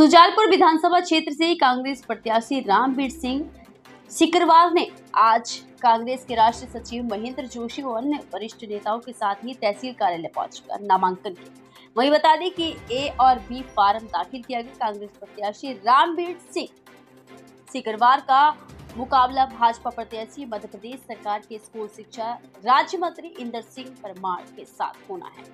सुजालपुर विधानसभा क्षेत्र से कांग्रेस प्रत्याशी रामवीर सिंह सिकरवाल ने आज कांग्रेस के राष्ट्रीय सचिव महेंद्र जोशी और अन्य वरिष्ठ नेताओं के साथ ही तहसील कार्यालय पहुंचकर नामांकन किया। वहीं बता दें कि ए और बी फार्म दाखिल किया गया। कांग्रेस प्रत्याशी रामवीर सिंह सिकरवार का मुकाबला भाजपा प्रत्याशी मध्य प्रदेश सरकार के स्कूल शिक्षा राज्य मंत्री इंदर सिंह परमार के साथ होना है।